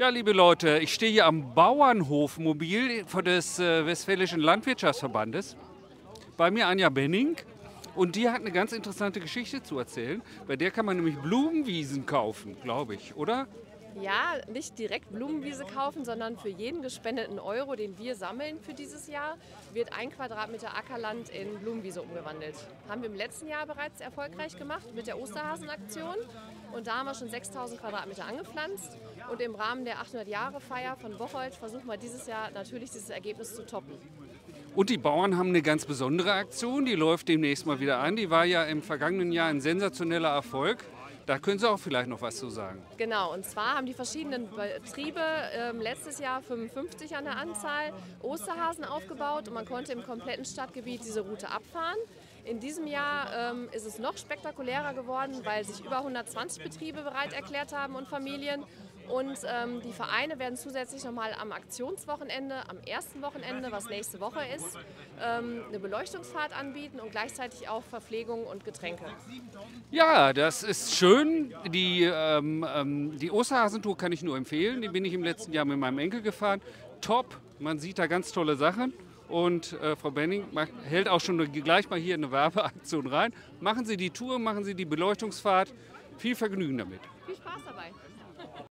Ja, liebe Leute, ich stehe hier am Bauernhof Mobil des äh, Westfälischen Landwirtschaftsverbandes. Bei mir Anja Benning. Und die hat eine ganz interessante Geschichte zu erzählen. Bei der kann man nämlich Blumenwiesen kaufen, glaube ich, oder? Ja, nicht direkt Blumenwiese kaufen, sondern für jeden gespendeten Euro, den wir sammeln für dieses Jahr, wird ein Quadratmeter Ackerland in Blumenwiese umgewandelt. Haben wir im letzten Jahr bereits erfolgreich gemacht mit der Osterhasenaktion. Und da haben wir schon 6000 Quadratmeter angepflanzt. Und im Rahmen der 800-Jahre-Feier von Bocholt versuchen wir dieses Jahr natürlich dieses Ergebnis zu toppen. Und die Bauern haben eine ganz besondere Aktion, die läuft demnächst mal wieder an. Die war ja im vergangenen Jahr ein sensationeller Erfolg. Da können Sie auch vielleicht noch was zu sagen. Genau, und zwar haben die verschiedenen Betriebe äh, letztes Jahr 55 an der Anzahl Osterhasen aufgebaut und man konnte im kompletten Stadtgebiet diese Route abfahren. In diesem Jahr ähm, ist es noch spektakulärer geworden, weil sich über 120 Betriebe bereit erklärt haben und Familien. Und ähm, die Vereine werden zusätzlich nochmal am Aktionswochenende, am ersten Wochenende, was nächste Woche ist, ähm, eine Beleuchtungsfahrt anbieten und gleichzeitig auch Verpflegung und Getränke. Ja, das ist schön. Die, ähm, ähm die Osterhasentour kann ich nur empfehlen. Die bin ich im letzten Jahr mit meinem Enkel gefahren. Top, man sieht da ganz tolle Sachen. Und äh, Frau Benning macht, hält auch schon gleich mal hier eine Werbeaktion rein. Machen Sie die Tour, machen Sie die Beleuchtungsfahrt. Viel Vergnügen damit. Viel Spaß dabei.